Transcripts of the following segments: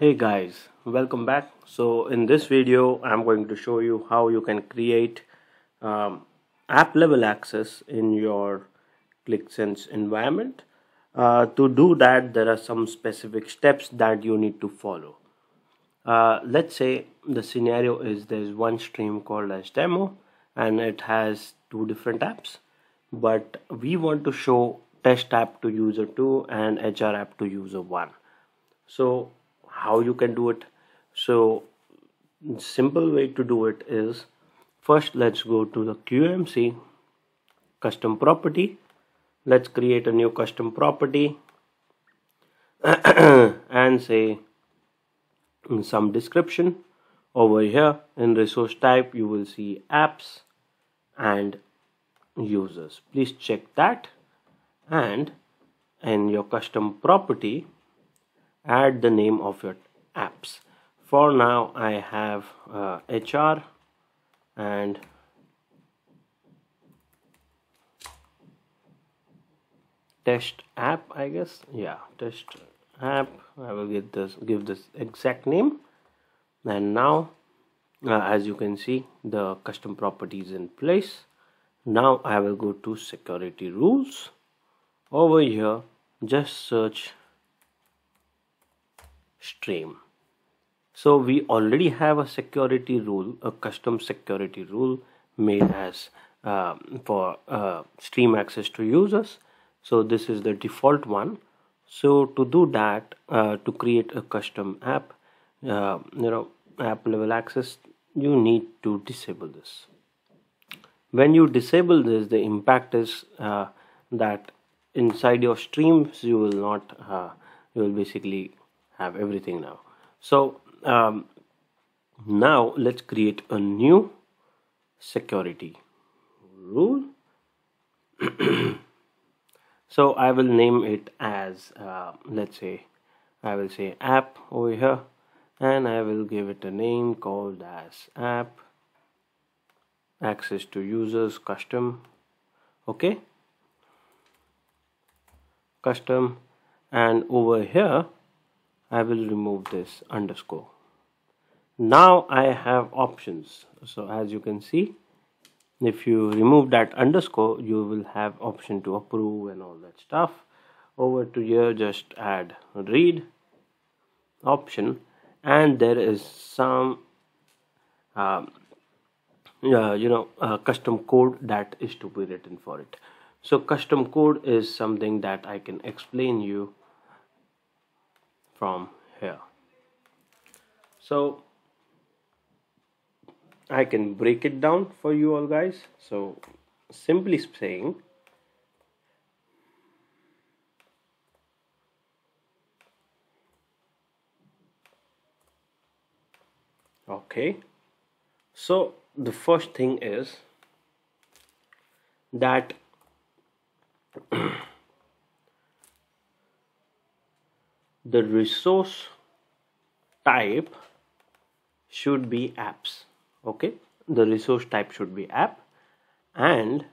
hey guys welcome back. So in this video I'm going to show you how you can create um, app level access in your Qlik Sense environment. Uh, to do that there are some specific steps that you need to follow. Uh, let's say the scenario is there's one stream called as demo and it has two different apps but we want to show test app to user 2 and HR app to user 1 so how you can do it. So simple way to do it is first let's go to the QMC custom property. Let's create a new custom property and say some description. Over here in resource type you will see apps and users. Please check that. And in your custom property add the name of your apps. For now I have uh, HR and test app I guess. Yeah test app. I will get this give this exact name. And now uh, as you can see the custom properties in place. Now I will go to security rules. Over here just search stream. So we already have a security rule a custom security rule made as um, for uh, stream access to users. So this is the default one. So to do that uh, to create a custom app uh, you know app level access you need to disable this. When you disable this the impact is uh, that inside your streams you will not uh, you will basically have everything now. So um, now let's create a new security rule. So I will name it as uh, let's say I will say app over here and I will give it a name called as app access to users custom okay? Custom and over here I will remove this underscore. Now I have options. So as you can see if you remove that underscore you will have option to approve and all that stuff. Over to here just add read option. And there is some um, uh, you know uh, custom code that is to be written for it. So custom code is something that I can explain you from here so I can break it down for you all guys. So simply saying okay. So the first thing is that the resource type should be apps okay? The resource type should be app and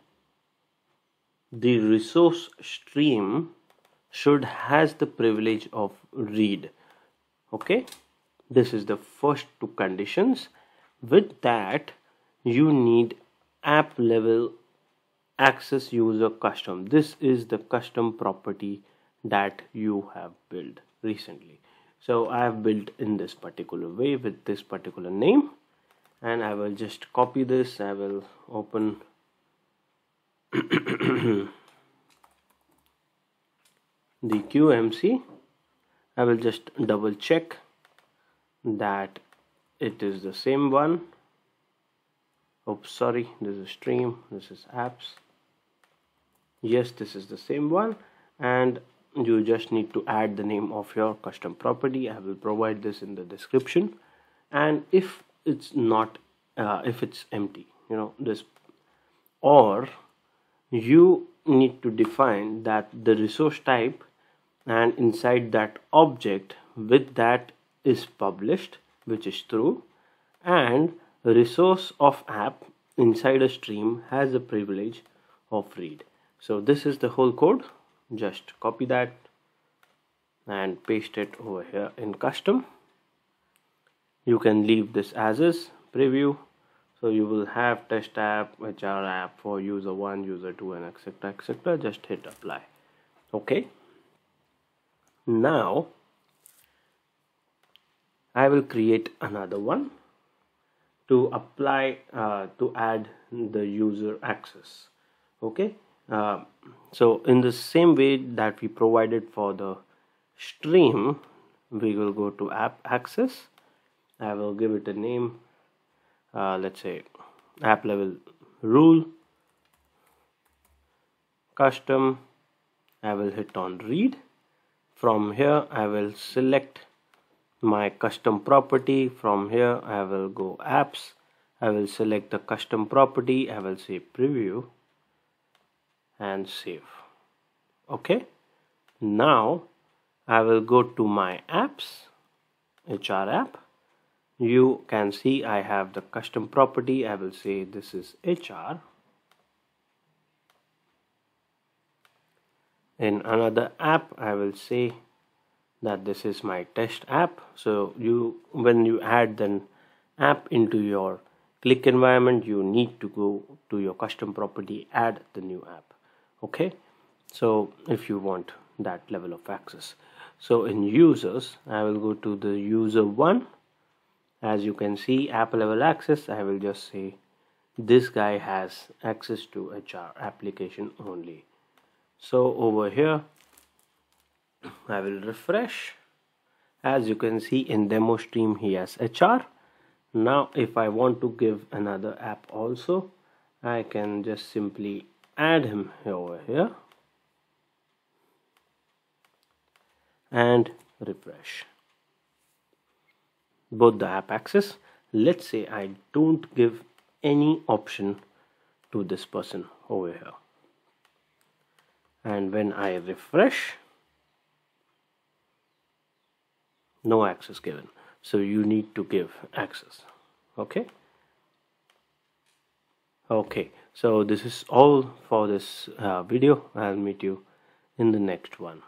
the resource stream should has the privilege of read okay? This is the first two conditions. With that you need app level access user custom. This is the custom property that you have built recently. So I have built in this particular way with this particular name and I will just copy this. I will open the QMC I will just double check that it is the same one. Oops sorry this is stream this is apps. Yes this is the same one and you just need to add the name of your custom property. I will provide this in the description. And if it's not uh, if it's empty you know this or you need to define that the resource type and inside that object with that is published which is true and resource of app inside a stream has a privilege of read. So this is the whole code just copy that and paste it over here in custom. You can leave this as is preview. So you will have test app hr app for user 1 user 2 and etc etc just hit apply. Okay? Now I will create another one to apply uh, to add the user access. Okay uh, so in the same way that we provided for the stream we will go to app access. I will give it a name. Uh, let's say app level rule. Custom. I will hit on read. From here I will select my custom property. From here I will go apps. I will select the custom property. I will say preview and save. Okay? Now I will go to my apps HR app. You can see I have the custom property. I will say this is HR in another app I will say that this is my test app. So you when you add an app into your Qlik environment you need to go to your custom property add the new app okay? So if you want that level of access. So in users I will go to the user one. As you can see app level access I will just say this guy has access to HR application only. So over here I will refresh. As you can see in demo stream he has HR now if I want to give another app also I can just simply add him over here. And refresh. Both the app access. Let's say I don't give any option to this person over here. And when I refresh no access given. So you need to give access. Okay okay so this is all for this uh, video. I'll meet you in the next one